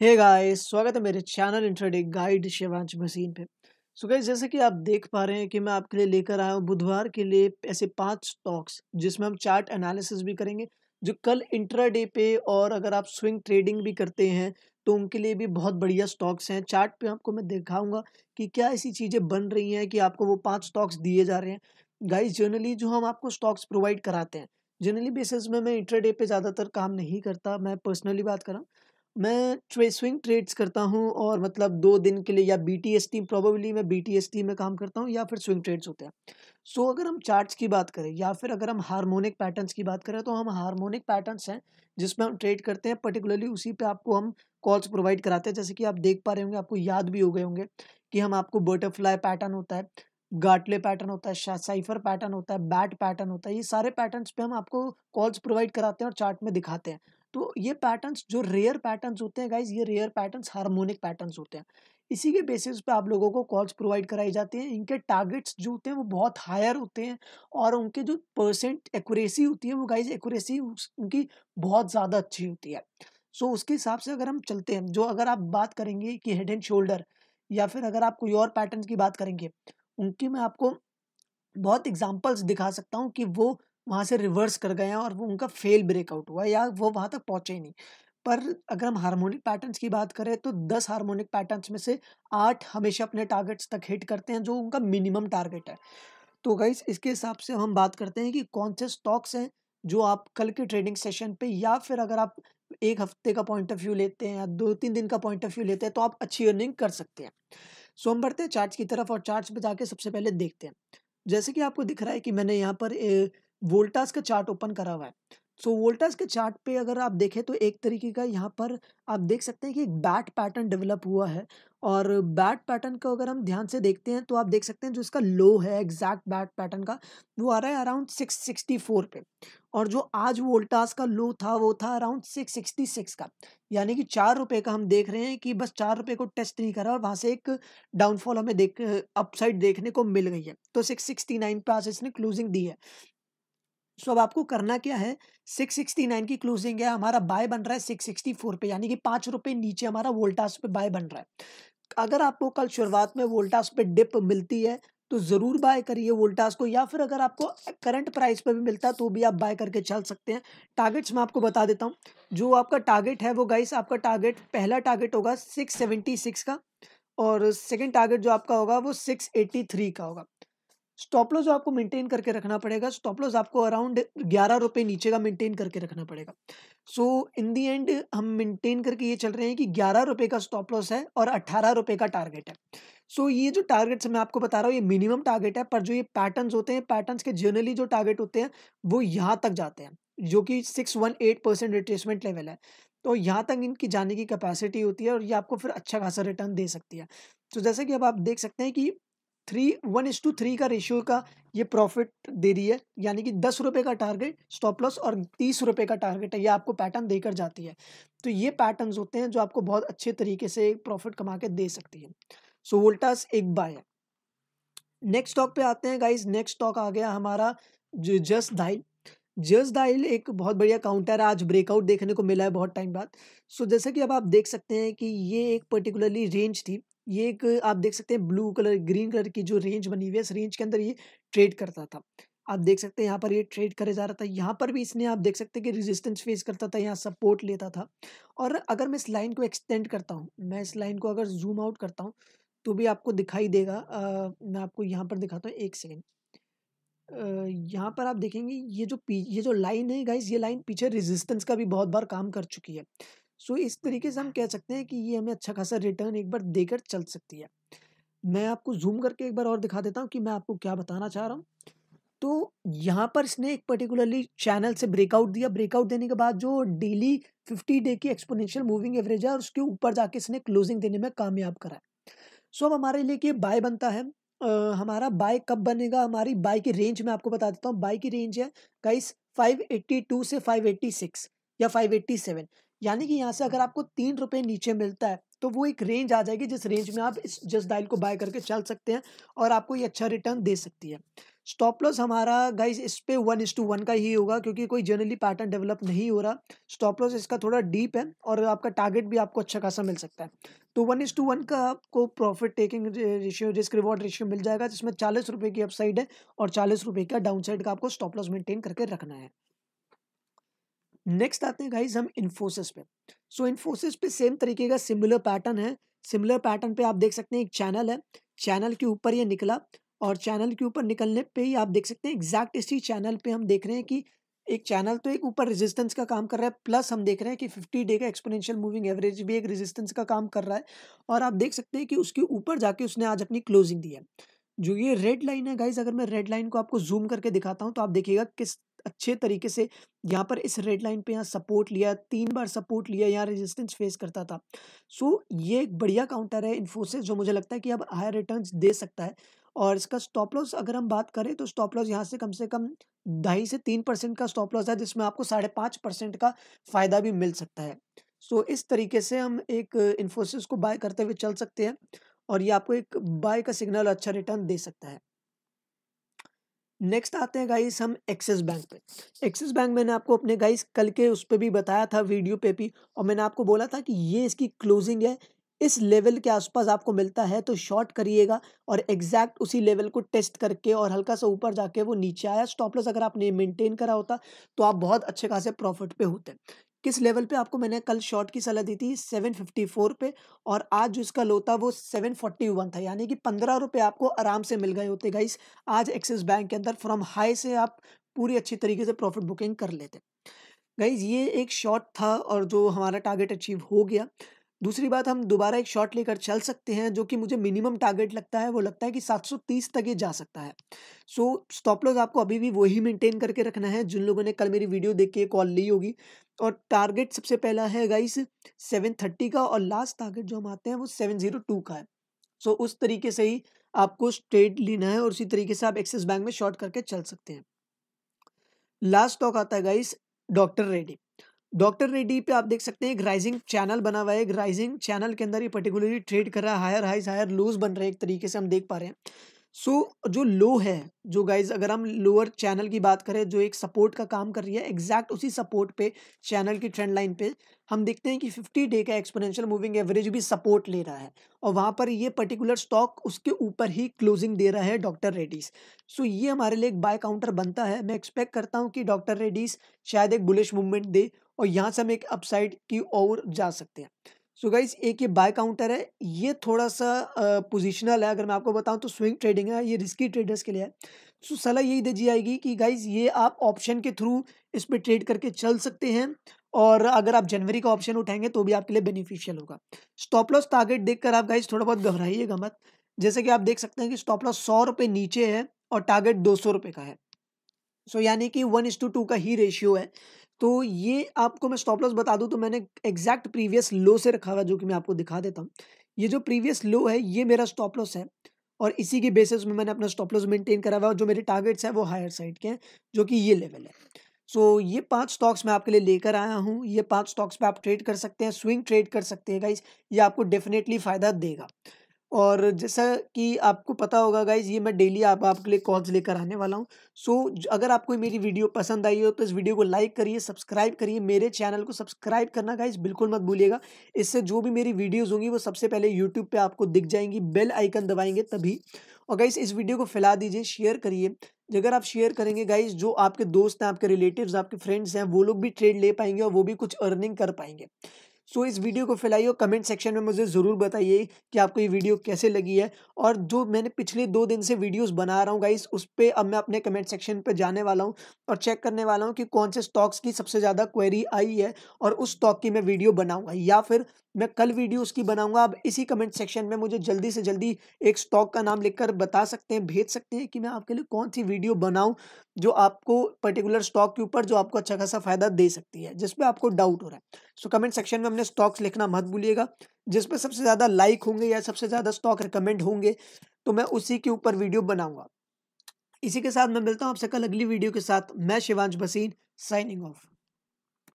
Hey guys स्वागत है मेरे channel intraday guide Shivansh machine पे। सो गाइस जैसे कि आप देख पा रहे हैं कि मैं आपके लिए लेकर आया हूँ बुधवार के लिए ऐसे पाँच स्टॉक्स जिसमें हम चार्ट एनालिसिस भी करेंगे, जो कल इंट्राडे पे और अगर आप स्विंग ट्रेडिंग भी करते हैं तो उनके लिए भी बहुत बढ़िया स्टॉक्स हैं। चार्ट पे आपको मैं दिखाऊँगा कि क्या ऐसी चीज़ें बन रही हैं कि आपको वो पाँच स्टॉक्स दिए जा रहे हैं। गाइस जनरली जो हम आपको स्टॉक्स प्रोवाइड कराते हैं जनरली बेसिस में मैं इंट्राडे पे ज़्यादातर काम नहीं करता, मैं पर्सनली बात कर रहा हूँ। मैं ट्रे स्विंग ट्रेड्स करता हूँ और मतलब दो दिन के लिए या B T S T probably मैं बी टी एस टी में काम करता हूँ या फिर स्विंग ट्रेड्स होते हैं। सो so, अगर हम चार्ट्स की बात करें या फिर अगर हम हार्मोनिक पैटर्न्स की बात करें तो हम हार्मोनिक पैटर्न्स हैं जिसमें हम ट्रेड करते हैं पर्टिकुलरली उसी पे आपको हम कॉल्स प्रोवाइड कराते हैं जैसे कि आप देख पा रहे होंगे आपको याद भी हो गए होंगे कि हम आपको बटरफ्लाई पैटर्न होता है, गाटले पैटर्न होता है, साइफर पैटर्न होता है, बैट पैटर्न होता है। ये सारे पैटर्न्स पे हम आपको कॉल्स प्रोवाइड कराते हैं और चार्ट में दिखाते हैं। तो ये पैटर्न्स जो रेयर पैटर्न्स होते हैं गाइज़ ये रेयर पैटर्न्स हार्मोनिक पैटर्न्स होते हैं। इसी के बेसिस पे आप लोगों को कॉल्स प्रोवाइड कराई जाती हैं। इनके टारगेट्स जो होते हैं वो बहुत हायर होते हैं और उनके जो परसेंट एक्यूरेसी होती है वो गाइस एक्यूरेसी उनकी बहुत ज़्यादा अच्छी होती है। सो so, उसके हिसाब से अगर हम चलते हैं जो अगर आप बात करेंगे कि हेड एंड शोल्डर या फिर अगर आप कोई और पैटर्न की बात करेंगे उनकी मैं आपको बहुत एग्जाम्पल्स दिखा सकता हूँ कि वो वहाँ से रिवर्स कर गए हैं और वो उनका फेल ब्रेकआउट हुआ या वो वहाँ तक पहुँचे ही नहीं। पर अगर हम हार्मोनिक पैटर्न्स की बात करें तो 10 हार्मोनिक पैटर्न्स में से आठ हमेशा अपने टारगेट्स तक हिट करते हैं, जो उनका मिनिमम टारगेट है। तो गाइस, इसके हिसाब से हम बात करते हैं कि कौन से स्टॉक्स हैं जो आप कल के ट्रेडिंग सेशन पे या फिर अगर आप एक हफ़्ते का पॉइंट ऑफ़ व्यू लेते हैं या दो तीन दिन का पॉइंट ऑफ़ व्यू लेते हैं तो आप अच्छी अर्निंग कर सकते हैं। सो हम बढ़ते हैं चार्ट्स की तरफ़ और चार्ट्स पे जाके सबसे पहले देखते हैं। जैसे कि आपको दिख रहा है कि मैंने यहाँ पर वोल्टास का चार्ट ओपन करा हुआ है। सो वोल्टास के चार्ट पे अगर आप देखें तो एक तरीके का यहाँ पर आप देख सकते हैं कि एक बैट पैटर्न डेवलप हुआ है और बैट पैटर्न को अगर हम ध्यान से देखते हैं तो आप देख सकते हैं जो इसका लो है एग्जैक्ट बैट पैटर्न का, वो आ रहा है अराउंड सिक्स सिक्सटी फोर पे और जो आज वोल्टास का लो था, वो था अराउंड सिक्स सिक्सटी सिक्स का। यानी कि चार रुपए का हम देख रहे हैं कि बस चार रुपए को टेस्ट नहीं करा और वहाँ से एक डाउनफॉल हमें देख अपसाइड देखने को मिल गई है। तो सिक्स सिक्सटी नाइन पे आज इसने क्लोजिंग दी है। सो अब आपको करना क्या है? 669 की क्लोजिंग है, हमारा बाय बन रहा है 664 पे, यानी कि पाँच रुपए नीचे हमारा वोल्टास पे बाय बन रहा है। अगर आपको कल शुरुआत में वोल्टास पे डिप मिलती है तो ज़रूर बाय करिए वोल्टास को, या फिर अगर आपको करंट प्राइस पे भी मिलता है तो भी आप बाय करके चल सकते हैं। टारगेट्स मैं आपको बता देता हूँ, जो आपका टारगेट है वो गाइस, आपका टारगेट, पहला टारगेट होगा सिक्स सेवेंटी सिक्स का, और सेकेंड टारगेट जो आपका होगा वो सिक्स एट्टी थ्री का होगा। स्टॉप लॉस आपको मेंटेन करके रखना पड़ेगा। स्टॉप लॉस आपको अराउंड ग्यारह रुपये नीचे का मेंटेन करके रखना पड़ेगा। सो इन दी एंड हम मेंटेन करके ये चल रहे हैं कि ग्यारह रुपये का स्टॉप लॉस है और अट्ठारह रुपये का टारगेट है। सो so, ये जो टारगेट्स मैं आपको बता रहा हूँ ये मिनिमम टारगेट है पर जो ये पैटर्न्स होते हैं पैटर्न्स के जनरली जो टारगेट होते हैं वो यहाँ तक जाते हैं जो कि six one eight percent retracement level है। तो यहाँ तक इनकी जाने की कैपेसिटी होती है और ये आपको फिर अच्छा खासा रिटर्न दे सकती है। तो जैसे कि अब आप देख सकते हैं कि three one is to three का रेशियो का ये प्रॉफिट दे रही है यानी कि दस रुपये का टारगेट स्टॉप लॉस और तीस रुपये का टारगेट है ये आपको पैटर्न देकर जाती है। तो ये पैटर्न्स होते हैं जो आपको बहुत अच्छे तरीके से प्रॉफिट कमा के दे सकती है। सो so, वोल्टास एक बाय है। नेक्स्ट स्टॉक पे आते हैं गाइज़ नेक्स्ट स्टॉक आ गया हमारा जस्ट दाइल जस्ट दाइल एक बहुत बढ़िया काउंटर आज ब्रेकआउट देखने को मिला है बहुत टाइम बाद। सो so, जैसे कि अब आप देख सकते हैं कि ये एक पर्टिकुलरली रेंज थी। ये एक आप देख सकते हैं ब्लू कलर ग्रीन कलर की जो रेंज बनी हुई है इस रेंज के अंदर ये ट्रेड करता था। आप देख सकते हैं यहाँ पर ये ट्रेड करे जा रहा था। यहाँ पर भी इसने आप देख सकते हैं कि रेजिस्टेंस फेस करता था यहाँ सपोर्ट लेता था। और अगर मैं इस लाइन को एक्सटेंड करता हूँ मैं इस लाइन को अगर जूम आउट करता हूँ तो भी आपको दिखाई देगा आ, मैं आपको यहाँ पर दिखाता हूँ एक सेकेंड यहाँ पर आप देखेंगे ये जो ये जो लाइन है गाइस ये लाइन पीछे रेजिस्टेंस का भी बहुत बार काम कर चुकी है। सो इस तरीके से हम कह सकते हैं कि ये हमें अच्छा खासा रिटर्न एक बार देकर चल सकती है। मैं आपको जूम करके एक बार और दिखा देता हूँ कि मैं आपको क्या बताना चाह रहा हूँ। तो यहाँ पर इसने एक पर्टिकुलरली चैनल से ब्रेकआउट दिया। ब्रेकआउट देने के बाद जो डेली फिफ्टी डे की एक्सपोनेंशियल मूविंग एवरेज है और उसके ऊपर जाके इसने क्लोजिंग देने में कामयाब करा सो अब हमारे लिए कि बाय बनता है। आ, हमारा बाय कब बनेगा? हमारी बाय की रेंज में आपको बता देता हूँ। बाय की रेंज है गाइस 582 से 586 या 587 यानी कि यहाँ से अगर आपको तीन रुपये नीचे मिलता है तो वो एक रेंज आ जाएगी जिस रेंज में आप इस, जस डायल को बाय करके चल सकते हैं और आपको ये अच्छा रिटर्न दे सकती है। स्टॉप लॉस हमारा गाइज़ इस पे वन इस टू वन का ही होगा क्योंकि कोई जनरली पैटर्न डेवलप नहीं हो रहा। स्टॉप लॉस इसका थोड़ा डीप है और आपका टारगेट भी आपको अच्छा खासा मिल सकता है। तो वन इस टू वन का आपको profit taking ratio risk reward ratio मिल जाएगा जिसमें चालीस रुपये की अपसाइड है और चालीस रुपये का डाउन साइड का आपको स्टॉप लॉस मेंटेन करके रखना है। नेक्स्ट आते हैं गाइज़ हम इन्फोसिस पे। सो so, इन्फोसिस पे सेम तरीके का सिमिलर पैटर्न है। सिमिलर पैटर्न पे आप देख सकते हैं एक चैनल है। चैनल के ऊपर ये निकला और चैनल के ऊपर निकलने पे ही आप देख सकते हैं एग्जैक्ट इसी चैनल पे हम देख रहे हैं कि एक चैनल तो एक ऊपर रेजिस्टेंस का काम कर रहा है प्लस हम देख रहे हैं कि 50 डे का एक्सपोनेंशियल मूविंग एवरेज भी एक रेजिस्टेंस का काम कर रहा है और आप देख सकते हैं कि उसके ऊपर जाके उसने आज अपनी क्लोजिंग दी है। जो ये रेड लाइन है गाइज़ अगर मैं रेड लाइन को आपको जूम करके दिखाता हूँ तो आप देखिएगा किस अच्छे तरीके से यहाँ पर इस रेड लाइन पे यहाँ सपोर्ट लिया तीन बार सपोर्ट लिया यहाँ रेजिस्टेंस फेस करता था। सो so, ये एक बढ़िया काउंटर है इन्फोसिस जो मुझे लगता है कि अब हायर रिटर्न दे सकता है। और इसका स्टॉप लॉस अगर हम बात करें तो स्टॉप लॉस यहाँ से कम से कम ढाई से तीन परसेंट का स्टॉप लॉस है जिसमें आपको साढ़े पाँच परसेंट का फ़ायदा भी मिल सकता है। सो so, इस तरीके से हम एक इन्फोसिस को बाय करते हुए चल सकते हैं और ये आपको एक बाय का सिग्नल अच्छा रिटर्न दे सकता है। नेक्स्ट आते हैं गाइस हम एक्सिस बैंक पे। एक्सिस बैंक मैंने आपको अपने गाइस कल के उस पर भी बताया था वीडियो पे भी और मैंने आपको बोला था कि ये इसकी क्लोजिंग है, इस लेवल के आसपास आपको मिलता है तो शॉर्ट करिएगा और एग्जैक्ट उसी लेवल को टेस्ट करके और हल्का सा ऊपर जाके वो नीचे आया, स्टॉपलेस अगर आपने मेंटेन करा होता तो आप बहुत अच्छे खासे प्रॉफिट पे होते। किस लेवल पे आपको मैंने कल शॉर्ट की सलाह दी थी? 754 पे और आज जो इसका लो था वो 741 था। यानी कि पंद्रह रुपये आपको आराम से मिल गए होते गाइस आज एक्सिस बैंक के अंदर फ्रॉम हाई से आप पूरी अच्छी तरीके से प्रॉफिट बुकिंग कर लेते। गाइज़ ये एक शॉर्ट था और जो हमारा टारगेट अचीव हो गया। दूसरी बात, हम दोबारा एक शॉट लेकर चल सकते हैं, जो कि मुझे मिनिमम टारगेट लगता है, वो लगता है कि 730 तक ये जा सकता है। सो स्टॉप लॉस आपको अभी भी वही मेंटेन करके रखना है, जिन लोगों ने कल मेरी वीडियो देख के कॉल ली होगी। और टारगेट सबसे पहला है गाइस 730 का, और लास्ट टारगेट जो हम आते हैं, वो 702 का है। सो उस तरीके से ही आपको स्ट्रेट लेना है, और उसी तरीके से आप एक्सिस बैंक में शॉर्ट करके चल सकते हैं। लास्ट स्टॉक आता है guys doctor Reddy doctor Reddy पे आप देख सकते हैं एक राइजिंग चैनल बना हुआ है एक राइजिंग चैनल के अंदर ये पर्टिकुलरली ट्रेड कर रहा है हायर हाइज हायर लोज बन रहे हैं एक तरीके से हम देख पा रहे हैं। सो so, जो लो है जो गाइज़ अगर हम लोअर चैनल की बात करें जो एक सपोर्ट का काम कर रही है एग्जैक्ट उसी सपोर्ट पे चैनल की ट्रेंड लाइन पे हम देखते हैं कि 50 डे का एक्सपोनेंशियल मूविंग एवरेज भी सपोर्ट ले रहा है। और वहाँ पर ये पर्टिकुलर स्टॉक उसके ऊपर ही क्लोजिंग दे रहा है डॉक्टर रेडीज सो ये हमारे लिए एक बाय काउंटर बनता है। मैं एक्सपेक्ट करता हूँ कि डॉक्टर रेडीज शायद एक बुलिश मूवमेंट दे और यहाँ से हम एक अपसाइड की ओर जा सकते हैं। सो so गाइज़ एक ये बाय काउंटर है ये थोड़ा सा पोजिशनल है। अगर मैं आपको बताऊँ तो स्विंग ट्रेडिंग है ये रिस्की ट्रेडर्स के लिए है। सो so, सलाह यही दे दी जाएगी कि गाइज़ ये आप ऑप्शन के थ्रू इस पर ट्रेड करके चल सकते हैं और अगर आप जनवरी का ऑप्शन उठाएँगे तो भी आपके लिए बेनिफिशियल होगा। स्टॉप लॉस टारगेट देखकर आप गाइज़ थोड़ा बहुत घबराइएगा मत। जैसे कि आप देख सकते हैं कि स्टॉप लॉस सौ रुपये नीचे है और टारगेट दो सौ रुपये का है। सो so, यानी कि वन इस टू टू का ही रेशियो है। तो ये आपको मैं स्टॉप लॉस बता दूँ तो मैंने एग्जैक्ट प्रीवियस लो से रखा हुआ जो कि मैं आपको दिखा देता हूँ। ये जो प्रीवियस लो है ये मेरा स्टॉप लॉस है और इसी के बेसिस में मैंने अपना स्टॉप लॉस मेंटेन करा हुआ है जो मेरे टारगेट्स हैं वो हायर साइड के हैं जो कि ये लेवल है। सो so, ये पाँच स्टॉक्स मैं आपके लिए लेकर आया हूँ। ये पाँच स्टॉक्स पे आप ट्रेड कर सकते हैं स्विंग ट्रेड कर सकते हैं गाइस ये आपको डेफिनेटली फ़ायदा देगा। और जैसा कि आपको पता होगा गाइज़ ये मैं डेली आप आपके लिए कॉल्स लेकर आने वाला हूँ। सो so, अगर आपको मेरी वीडियो पसंद आई हो तो इस वीडियो को लाइक करिए सब्सक्राइब करिए मेरे चैनल को सब्सक्राइब करना गाइज़ बिल्कुल मत भूलिएगा। इससे जो भी मेरी वीडियोज़ होंगी वो सबसे पहले यूट्यूब पर आपको दिख जाएँगी बेल आइकन दबाएँगे तभी। और गाइज़ इस वीडियो को फैला दीजिए शेयर करिए। अगर आप शेयर करेंगे गाइज़ जो आपके दोस्त हैं आपके रिलेटिव्स आपके फ्रेंड्स हैं वो लोग भी ट्रेड ले पाएँगे और वो भी कुछ अर्निंग कर पाएँगे। सो इस वीडियो को फैलाइए कमेंट सेक्शन में मुझे ज़रूर बताइए कि आपको ये वीडियो कैसे लगी है। और जो मैंने पिछले दो दिन से वीडियोस बना रहा हूँ गाइस उस पर अब मैं अपने कमेंट सेक्शन पर जाने वाला हूँ और चेक करने वाला हूँ कि कौन से स्टॉक्स की सबसे ज़्यादा क्वेरी आई है और उस स्टॉक की मैं वीडियो बनाऊँगा या फिर मैं कल वीडियो उसकी बनाऊँगा। अब इसी कमेंट सेक्शन में मुझे जल्दी से जल्दी एक स्टॉक का नाम लिखकर बता सकते हैं, भेज सकते हैं कि मैं आपके लिए कौन सी वीडियो बनाऊँ जो आपको पर्टिकुलर स्टॉक के ऊपर जो आपको अच्छा खासा फ़ायदा दे सकती है जिसपे आपको डाउट हो रहा है। सो कमेंट सेक्शन में अपने स्टॉक्स लिखना मत भूलिएगा। जिसपे सबसे ज़्यादा लाइक होंगे या सबसे ज़्यादा स्टॉक रिकमेंड होंगे तो मैं उसी के ऊपर वीडियो बनाऊँगा। इसी के साथ मैं मिलता हूँ आपसे कल अगली वीडियो के साथ। मैं शिवांश भसीन साइनिंग ऑफ़